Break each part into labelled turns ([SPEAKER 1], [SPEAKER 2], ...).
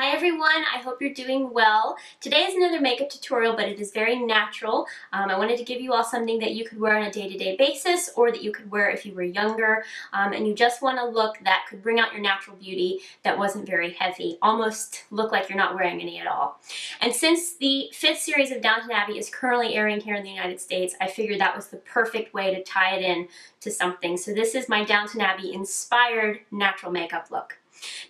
[SPEAKER 1] Hi everyone, I hope you're doing well. Today is another makeup tutorial, but it is very natural. Um, I wanted to give you all something that you could wear on a day-to-day -day basis or that you could wear if you were younger um, and you just want a look that could bring out your natural beauty that wasn't very heavy, almost look like you're not wearing any at all. And since the fifth series of Downton Abbey is currently airing here in the United States, I figured that was the perfect way to tie it in to something. So this is my Downton Abbey inspired natural makeup look.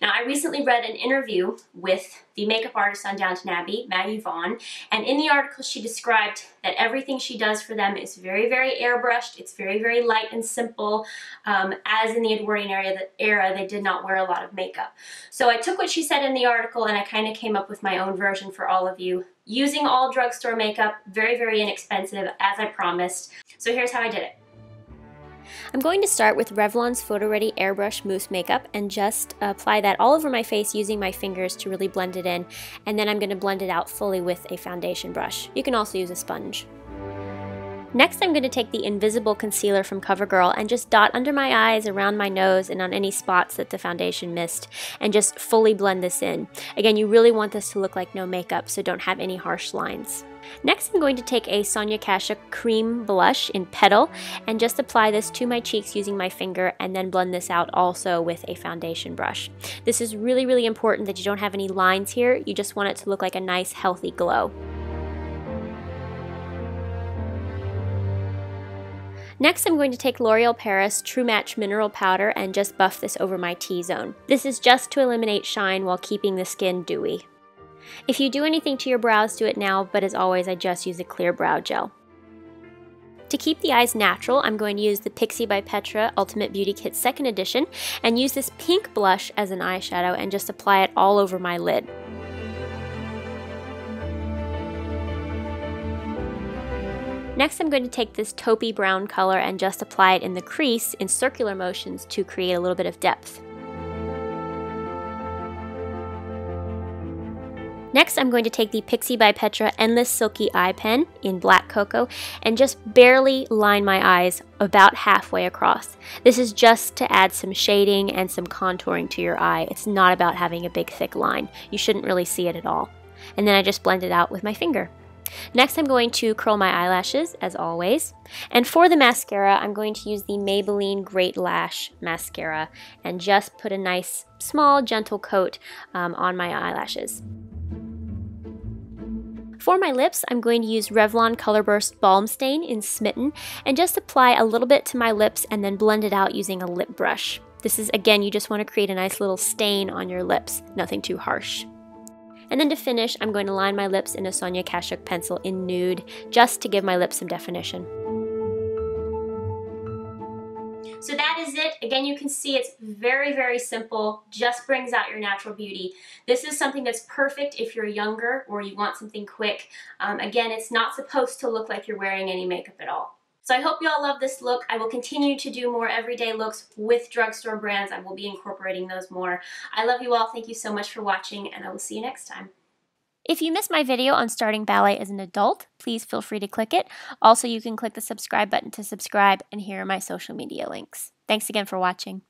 [SPEAKER 1] Now, I recently read an interview with the makeup artist on Downton Abbey, Maggie Vaughn, and in the article she described that everything she does for them is very, very airbrushed. It's very, very light and simple. Um, as in the Edwardian era, era, they did not wear a lot of makeup. So I took what she said in the article and I kind of came up with my own version for all of you using all drugstore makeup, very, very inexpensive, as I promised. So here's how I did it. I'm going to start with Revlon's Photo Ready Airbrush Mousse Makeup and just apply that all over my face using my fingers to really blend it in. And then I'm going to blend it out fully with a foundation brush. You can also use a sponge. Next, I'm going to take the Invisible Concealer from CoverGirl and just dot under my eyes, around my nose, and on any spots that the foundation missed, and just fully blend this in. Again, you really want this to look like no makeup, so don't have any harsh lines. Next, I'm going to take a Sonia Kashuk cream blush in Petal and just apply this to my cheeks using my finger and then blend this out also with a foundation brush. This is really, really important that you don't have any lines here. You just want it to look like a nice, healthy glow. Next, I'm going to take L'Oreal Paris True Match Mineral Powder and just buff this over my T-zone. This is just to eliminate shine while keeping the skin dewy. If you do anything to your brows, do it now, but as always, I just use a clear brow gel. To keep the eyes natural, I'm going to use the Pixi by Petra Ultimate Beauty Kit 2nd Edition and use this pink blush as an eyeshadow and just apply it all over my lid. Next I'm going to take this taupey brown color and just apply it in the crease in circular motions to create a little bit of depth. Next, I'm going to take the Pixi by Petra Endless Silky Eye Pen in Black Cocoa and just barely line my eyes about halfway across. This is just to add some shading and some contouring to your eye. It's not about having a big thick line. You shouldn't really see it at all. And then I just blend it out with my finger. Next, I'm going to curl my eyelashes, as always. And for the mascara, I'm going to use the Maybelline Great Lash Mascara and just put a nice, small, gentle coat um, on my eyelashes. For my lips, I'm going to use Revlon Colorburst Balm Stain in Smitten and just apply a little bit to my lips and then blend it out using a lip brush. This is, again, you just want to create a nice little stain on your lips, nothing too harsh. And then to finish, I'm going to line my lips in a Sonia Kashuk pencil in Nude, just to give my lips some definition. So that is it. Again, you can see it's very, very simple, just brings out your natural beauty. This is something that's perfect if you're younger or you want something quick. Um, again, it's not supposed to look like you're wearing any makeup at all. So I hope you all love this look. I will continue to do more everyday looks with drugstore brands. I will be incorporating those more. I love you all. Thank you so much for watching, and I will see you next time. If you missed my video on starting ballet as an adult, please feel free to click it. Also, you can click the subscribe button to subscribe, and here are my social media links. Thanks again for watching.